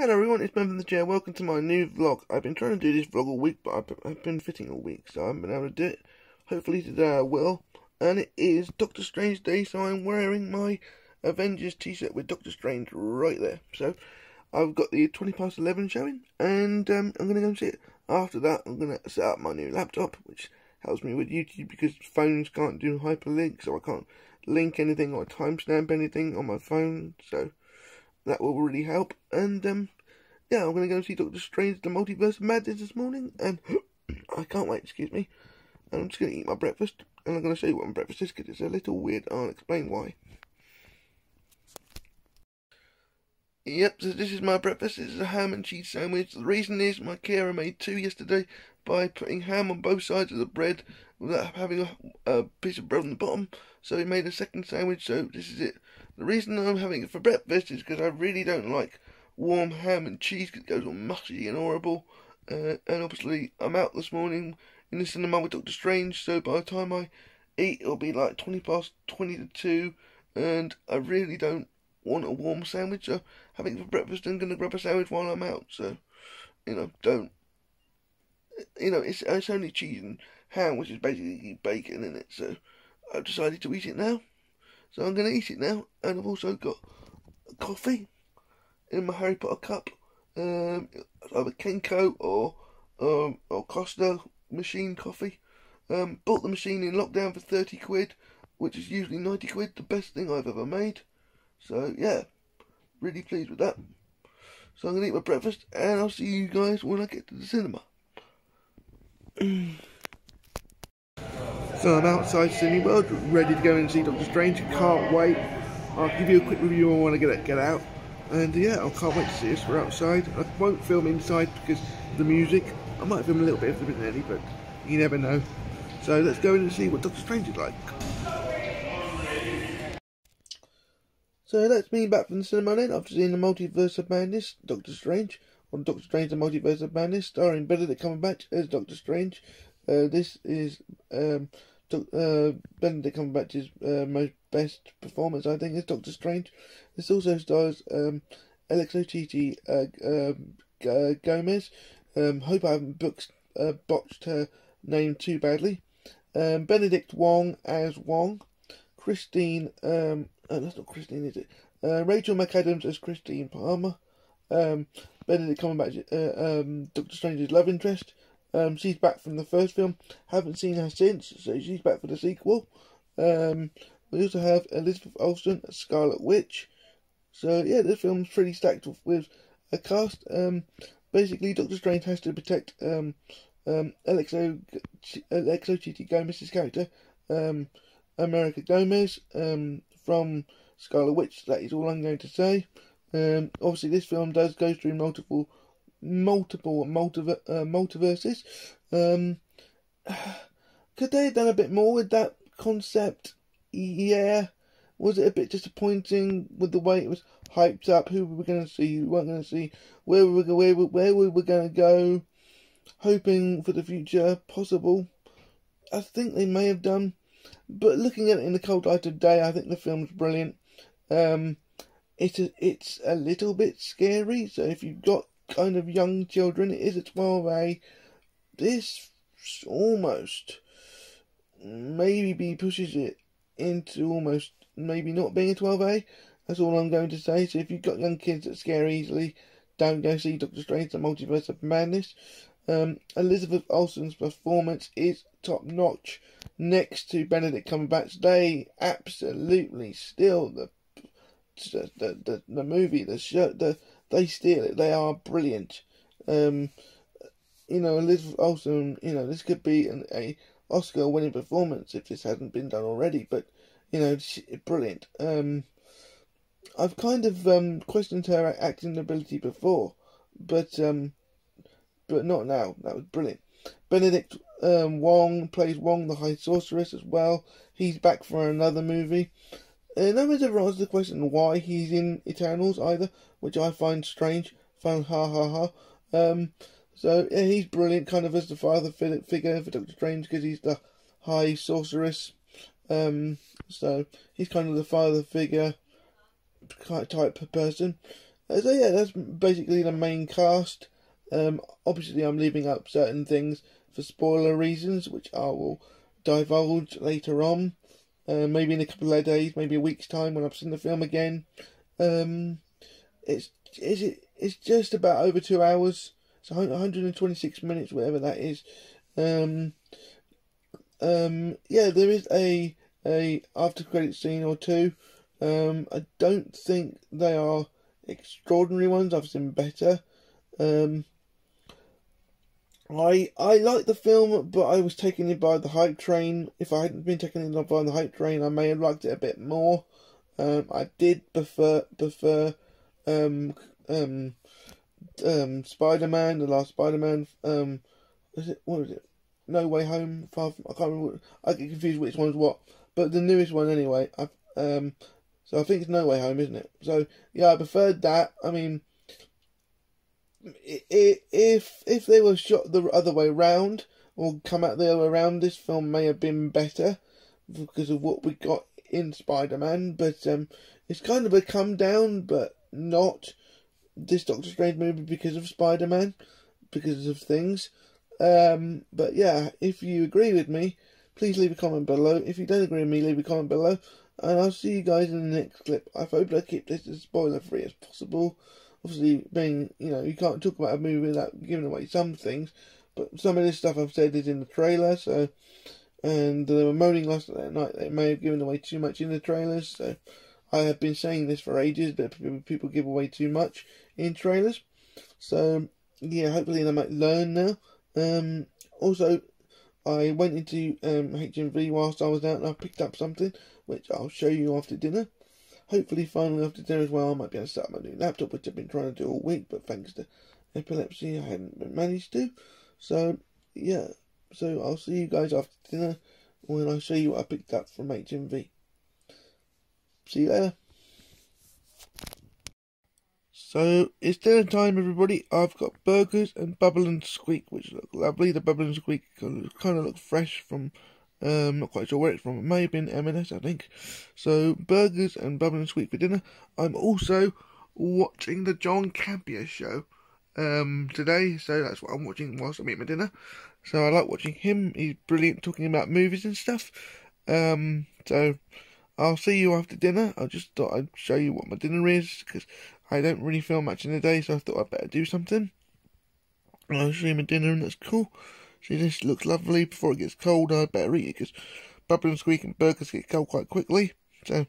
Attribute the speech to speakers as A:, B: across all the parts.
A: Hello everyone, it's Ben from the chair. Welcome to my new vlog. I've been trying to do this vlog all week, but I've, been fitting all week, so I haven't been able to do it. Hopefully today I will. And it is Doctor Strange Day, so I'm wearing my Avengers t-shirt with Doctor Strange right there. So I've got the 20 past 11 showing, and um, I'm going to go and see it. After that, I'm going to set up my new laptop, which helps me with YouTube because phones can't do hyperlinks, so I can't link anything or timestamp anything on my phone. So that will really help. And um, yeah, I'm going to go and see Doctor Strange, the Multiverse of Madness this morning, and I can't wait, excuse me. And I'm just going to eat my breakfast, and I'm going to show you what my breakfast is, because it's a little weird, I'll explain why. Yep, so this is my breakfast. This is a ham and cheese sandwich. The reason is my carer made two yesterday by putting ham on both sides of the bread without having a, a piece of bread on the bottom. So he made a second sandwich, so this is it. The reason I'm having it for breakfast is because I really don't like warm ham and cheese because it goes all mushy and horrible. Uh, and obviously, I'm out this morning in the cinema with Doctor Strange, so by the time I eat, it'll be like 20 past 20 to 2, and I really don't want a warm sandwich, so having for breakfast, I'm going to grab a sandwich while I'm out, so, you know, don't, you know, it's, it's only cheese and ham, which is basically bacon in it, so I've decided to eat it now. So I'm going to eat it now, and I've also got coffee in my Harry Potter cup, um, either Kenco or um, or Costa machine coffee. Um, bought the machine in lockdown for 30 quid, which is usually 90 quid, the best thing I've ever made. So yeah, really pleased with that. So I'm to eat my breakfast, and I'll see you guys when I get to the cinema. So I'm outside Cineworld, ready to go and see Doctor Strange. Can't wait. I'll give you a quick review on when I get get out. And yeah, I can't wait to see us. We're outside. I won't film inside because the music. I might film a little bit of the Benelli, but you never know. So let's go in and see what Doctor Strange is like. So that's me back from the cinema then after seeing the Multiverse of Madness, Doctor Strange, or Doctor Strange the Multiverse of Madness, starring Benedict Cumberbatch as Doctor Strange. Uh, this is um, uh, Benedict Cumberbatch's uh, most best performance, I think, as Doctor Strange. This also stars um, Alex Otiti uh, um, uh, Gomez. Um, hope I haven't uh, botched her name too badly. Um, Benedict Wong as Wong. Christine, um, oh, that's not Christine, is it? Uh, Rachel McAdams as Christine Palmer. Um, Benedict Cumberbatch, uh, um, Doctor Strange's love interest. Um, she's back from the first film. Haven't seen her since, so she's back for the sequel. Um, we also have Elizabeth Olsen as Scarlet Witch. So yeah, this film's pretty stacked with a cast. Um, basically, Doctor Strange has to protect um, um, Alexo Alexo Chiti Gomez's character, um, America Gomez, um, from Scarlet Witch. That is all I'm going to say. Um, obviously, this film does go through multiple multiple multiver- uh, multiverses. Um, could they have done a bit more with that concept? Yeah. Was it a bit disappointing with the way it was hyped up? Who we were going to see? Who we weren't going to see? Where we were where where we were going to go? Hoping for the future, possible. I think they may have done, but looking at it in the cold light of day, I think the film's brilliant. Um, it's a, it's a little bit scary, so if you've got kind of young children. It is a 12A. This almost maybe pushes it into almost maybe not being a 12A. That's all I'm going to say. So if you've got young kids that scare easily, don't go see Doctor Strange: The Multiverse of Madness. Um, Elizabeth Olsen's performance is top notch. Next to Benedict Cumberbatch, they absolutely steal the the the, the movie, the show, the they steal it. They are brilliant. Um, you know, Elizabeth Olsen, you know, this could be an a Oscar winning performance if this hadn't been done already, but, you know, brilliant. Um, I've kind of um, questioned her acting ability before, but um, but not now. That was brilliant. Benedict um, Wong plays Wong the High Sorceress as well. He's back for another movie. Uh, no one's ever answered the question why he's in Eternals either, which I find strange. Fun, ha ha ha. Um, so yeah, he's brilliant, kind of as the father figure for Doctor Strange because he's the high sorceress. Um, so he's kind of the father figure type of person. Uh, so yeah, that's basically the main cast. Um, obviously, I'm leaving up certain things for spoiler reasons, which I will divulge later on. Uh, maybe in a couple of days, maybe a week's time when I've seen the film again. Um, it's is it it's just about over two hours. It's 126 minutes, whatever that is. Um, um, yeah, there is a a after credit scene or two. Um, I don't think they are extraordinary ones. I've seen better. Um, I I like the film, but I was taken in by the hype train. If I hadn't been taken in by the hype train, I may have liked it a bit more. Um, I did prefer prefer um um um Spider Man, the last Spider Man. Um, is it what was it? No Way Home. Far from, I can't remember. I get confused which one's what, but the newest one anyway. I um, so I think it's No Way Home, isn't it? So yeah, I preferred that. I mean if if they were shot the other way round or come out the other way around, this film may have been better because of what we got in Spider Man. But um, it's kind of a come down, but not this Doctor Strange movie because of Spider Man, because of things. Um, but yeah, if you agree with me, please leave a comment below. If you don't agree with me, leave a comment below. And I'll see you guys in the next clip. I hope I keep this as spoiler free as possible obviously being you know you can't talk about a movie without giving away some things but some of this stuff I've said is in the trailer so and they were moaning last night they may have given away too much in the trailers so I have been saying this for ages but people give away too much in trailers. So yeah hopefully they might learn now. Um, also I went into um, HMV whilst I was out and I picked up something which I'll show you after dinner Hopefully, finally after dinner as well, I might be able to start my new laptop, which I've been trying to do all week, but thanks to epilepsy, I haven't managed to. So, yeah. So, I'll see you guys after dinner when I show you what I picked up from HMV. See you later. So it's dinner time, everybody. I've got burgers and bubble and squeak, which look lovely. The bubble and squeak kind of look fresh from um, not quite sure where it's from. It may have been M&S, I think. So burgers and bubble and sweet for dinner. I'm also watching the John Campea show um, today, so that's what I'm watching whilst I'm eating my dinner. So I like watching him. He's brilliant talking about movies and stuff. Um, so I'll see you after dinner. I just thought I'd show you what my dinner is because I don't really feel much in the day, so I thought I'd better do something. I'll show you my dinner, and that's cool. See, this looks lovely. Before it gets cold, I'd better eat it because bubbling, and squeak burgers get cold quite quickly. So,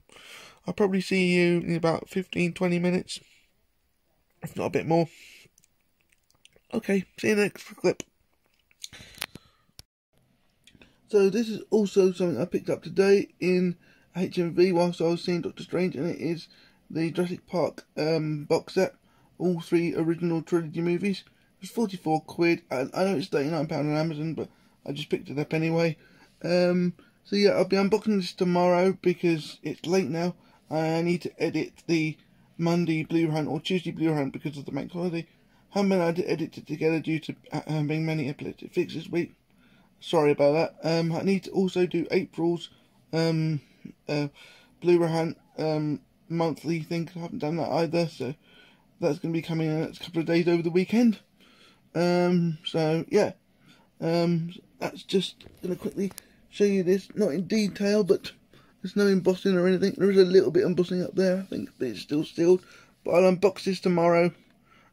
A: I'll probably see you in about 15 20 minutes, if not a bit more. Okay, see you next clip. So, this is also something I picked up today in HMV whilst I was seeing Doctor Strange, and it is the Jurassic Park um, box set, all three original trilogy movies. It's 44 quid. I, I know it's £39 on Amazon, but I just picked it up anyway. Um, so yeah, I'll be unboxing this tomorrow because it's late now. I need to edit the Monday Blue Hunt or Tuesday Blue Hunt because of the bank holiday. Haven't been able to edit it together due to uh, having many epileptic fits this week. Sorry about that. Um, I need to also do April's um, uh, Blue Hunt um, monthly thing. I haven't done that either, so that's going to be coming in the next couple of days over the weekend. Um, so yeah, um, that's just gonna quickly show you this, not in detail, but there's no embossing or anything. There is a little bit of embossing up there, I think, but it's still sealed. But I'll unbox this tomorrow.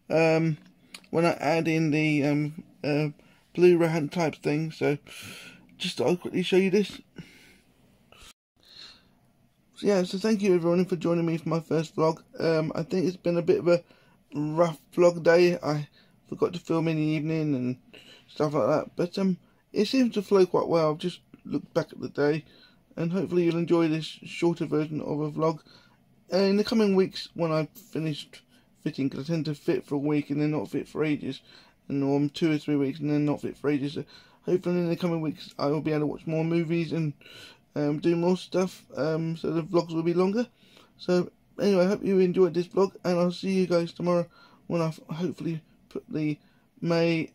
A: Um, when I add in the um uh, Blu-ray hand type thing. So just I'll quickly show you this. So yeah, so thank you everyone for joining me for my first vlog. Um, I think it's been a bit of a rough vlog day. I forgot to film in the evening and stuff like that. But um, it seems to flow quite well. I've just looked back at the day, and hopefully you'll enjoy this shorter version of a vlog. Uh, in the coming weeks, when I've finished fitting, because I tend to fit for a week and then not fit for ages, and or two or three weeks and then not fit for ages. So hopefully in the coming weeks I will be able to watch more movies and um, do more stuff, um, so the vlogs will be longer. So anyway, I hope you enjoyed this vlog, and I'll see you guys tomorrow when I've hopefully put the May,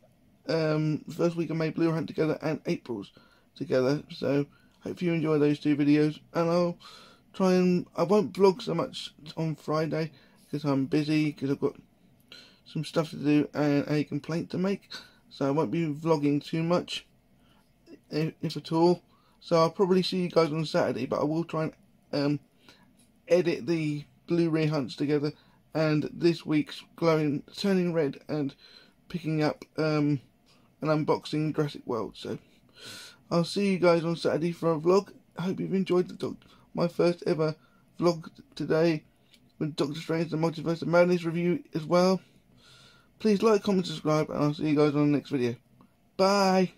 A: um, first week of May Blue Hunt together and April's together. So hope you enjoy those two videos, and I'll try and I won't vlog so much on Friday because I'm busy because I've got some stuff to do and a complaint to make. So I won't be vlogging too much, if, if at all. So I'll probably see you guys on Saturday, but I will try and um, edit the Blu-ray hunts together and this week's glowing, turning red and picking up um, an unboxing Jurassic World. So I'll see you guys on Saturday for a vlog. I hope you've enjoyed the doc my first ever vlog today with Doctor Strange the Multiverse of Madness review as well. Please like, comment, subscribe, and I'll see you guys on the next video. Bye!